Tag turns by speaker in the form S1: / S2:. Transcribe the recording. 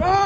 S1: Run!